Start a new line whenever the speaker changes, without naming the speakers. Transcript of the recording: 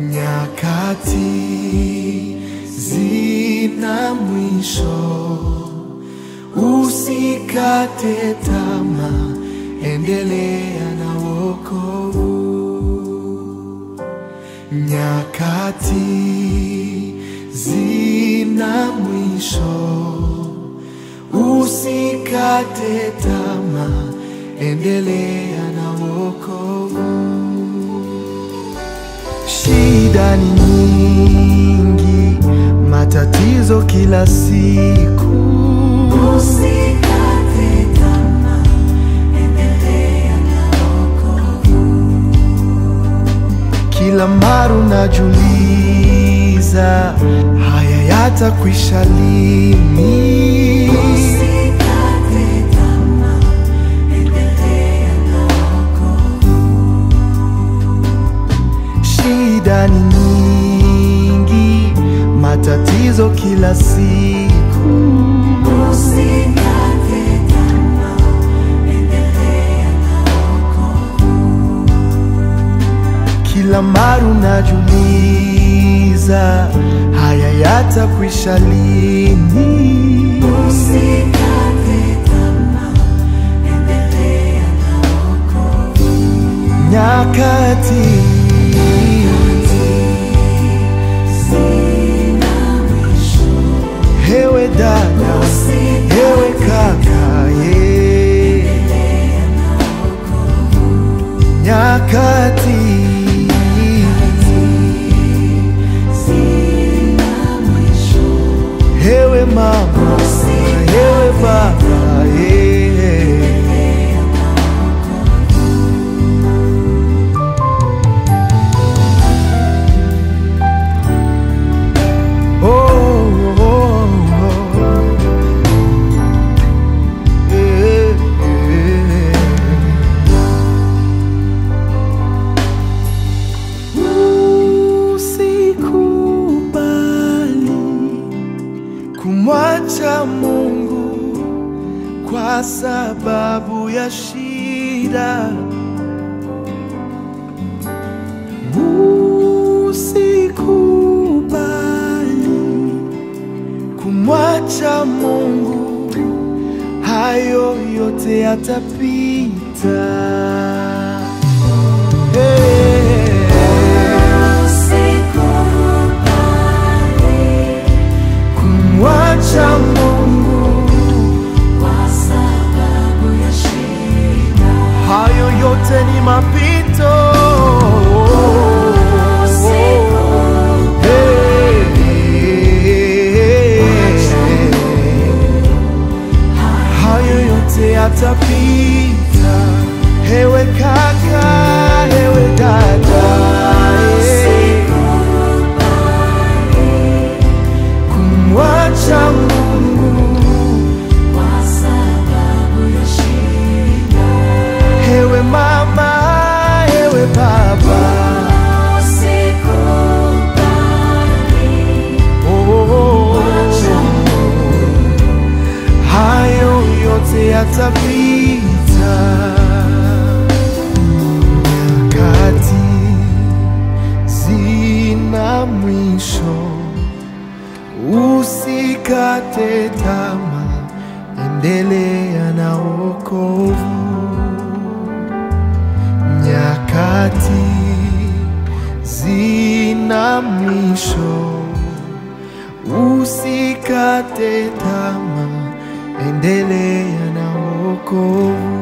Nyakati zina mwisho, usikate tamaa, endelea na wokovu. Nyakati zina mwisho, usikate tamaa, endelea na wokovu. Shida ni nyingi, matatizo kila siku.
Usikate tamaa, endelea na wokovu.
Kila mara unajiuliza, haya yatakwisha lini?
Usikate tamaa, endelea na wokovu.
Shida ni nyingi, matatizo kila siku.
Na.
Kila mara unajiuliza, haya yatakwisha lini?
Usikate endelea na.
Nyakati dada, hewe kaka, ye nyakati
Sina mwisho.
hewe mama, hewe baba, kumwacha Mungu kwa sababu ya shida. Usikubali kumwacha Mungu, hayo yote yatapita. Yote yatapita. Hewe kaka, hewe dada, kumwacha Mungu,
Kwa sababu ya shida.
hewe mama, hewe baba.
Usikubali
zina mwisho, usikate tamaa, endelea na wokovu. Nyakati zina mwisho, usikate tamaa, endelea na wokovu.